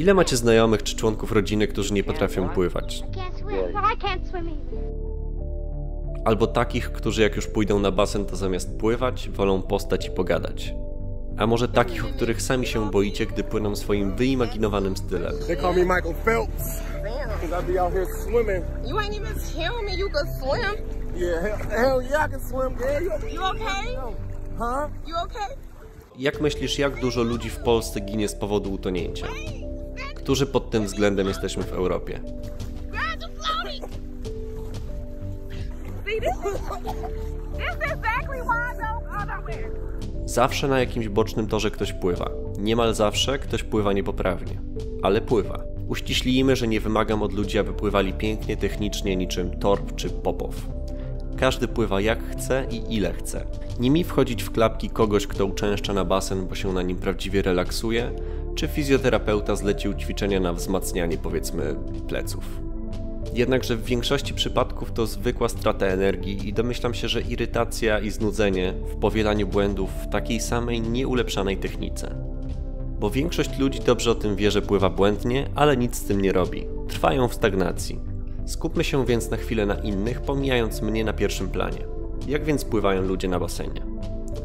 Ile macie znajomych czy członków rodziny, którzy nie potrafią pływać? Albo takich, którzy jak już pójdą na basen, to zamiast pływać, wolą postać i pogadać. A może takich, o których sami się boicie, gdy płyną swoim wyimaginowanym stylem. They call me Michael Phelps because I be out here swimming. You ain't even tell me you could swim. Yeah, hell, hell yeah, I can swim, girl. You, You okay? huh? You okay? Jak myślisz, jak dużo ludzi w Polsce ginie z powodu utonięcia? Którzy pod tym względem jesteśmy w Europie? Zawsze na jakimś bocznym torze ktoś pływa. Niemal zawsze ktoś pływa niepoprawnie. Ale pływa. Uściślijmy, że nie wymagam od ludzi, aby pływali pięknie, technicznie, niczym Torp czy Popow. Każdy pływa jak chce i ile chce. Nie mi wchodzić w klapki kogoś, kto uczęszcza na basen, bo się na nim prawdziwie relaksuje, czy fizjoterapeuta zlecił ćwiczenia na wzmacnianie, powiedzmy, pleców. Jednakże w większości przypadków to zwykła strata energii i domyślam się, że irytacja i znudzenie w powielaniu błędów w takiej samej nieulepszanej technice. Bo większość ludzi dobrze o tym wie, że pływa błędnie, ale nic z tym nie robi. Trwają w stagnacji. Skupmy się więc na chwilę na innych, pomijając mnie na pierwszym planie. Jak więc pływają ludzie na basenie?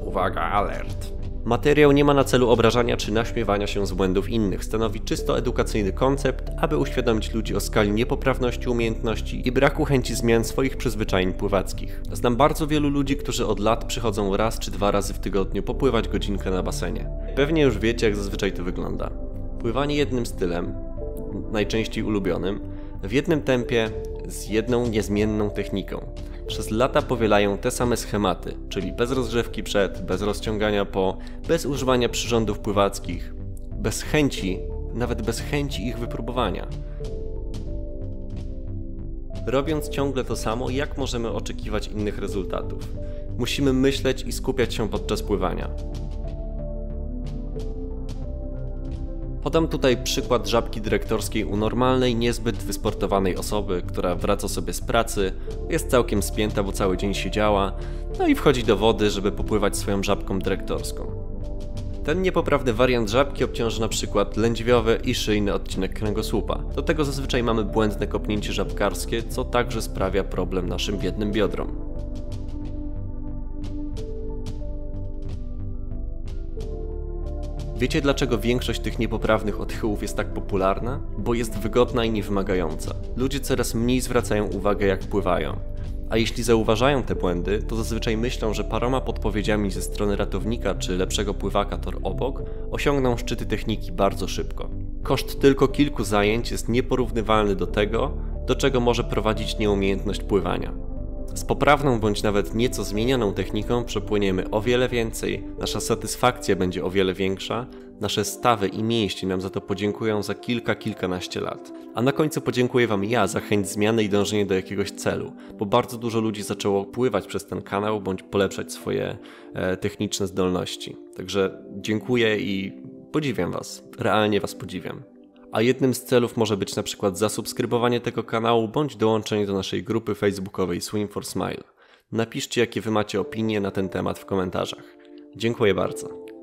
Uwaga, alert! Materiał nie ma na celu obrażania czy naśmiewania się z błędów innych. Stanowi czysto edukacyjny koncept, aby uświadomić ludzi o skali niepoprawności umiejętności i braku chęci zmian swoich przyzwyczajeń pływackich. Znam bardzo wielu ludzi, którzy od lat przychodzą raz czy dwa razy w tygodniu popływać godzinkę na basenie. Pewnie już wiecie, jak zazwyczaj to wygląda. Pływanie jednym stylem, najczęściej ulubionym, w jednym tempie, z jedną niezmienną techniką. Przez lata powielają te same schematy, czyli bez rozgrzewki przed, bez rozciągania po, bez używania przyrządów pływackich, bez chęci, nawet bez chęci ich wypróbowania. Robiąc ciągle to samo, jak możemy oczekiwać innych rezultatów? Musimy myśleć i skupiać się podczas pływania. Podam tutaj przykład żabki dyrektorskiej u normalnej, niezbyt wysportowanej osoby, która wraca sobie z pracy, jest całkiem spięta, bo cały dzień siedziała, no i wchodzi do wody, żeby popływać swoją żabką dyrektorską. Ten niepoprawny wariant żabki obciąży na przykład lędźwiowy i szyjny odcinek kręgosłupa. Do tego zazwyczaj mamy błędne kopnięcie żabkarskie, co także sprawia problem naszym biednym biodrom. Wiecie dlaczego większość tych niepoprawnych odchyłów jest tak popularna? Bo jest wygodna i niewymagająca. Ludzie coraz mniej zwracają uwagę jak pływają. A jeśli zauważają te błędy, to zazwyczaj myślą, że paroma podpowiedziami ze strony ratownika czy lepszego pływaka tor obok osiągną szczyty techniki bardzo szybko. Koszt tylko kilku zajęć jest nieporównywalny do tego, do czego może prowadzić nieumiejętność pływania. Z poprawną bądź nawet nieco zmienioną techniką przepłyniemy o wiele więcej, nasza satysfakcja będzie o wiele większa, nasze stawy i mięśnie nam za to podziękują za kilka, kilkanaście lat. A na końcu podziękuję Wam ja za chęć zmiany i dążenie do jakiegoś celu, bo bardzo dużo ludzi zaczęło pływać przez ten kanał bądź polepszać swoje e, techniczne zdolności. Także dziękuję i podziwiam Was. Realnie Was podziwiam a jednym z celów może być na przykład zasubskrybowanie tego kanału bądź dołączenie do naszej grupy facebookowej Swim for Smile. Napiszcie jakie wy macie opinie na ten temat w komentarzach. Dziękuję bardzo.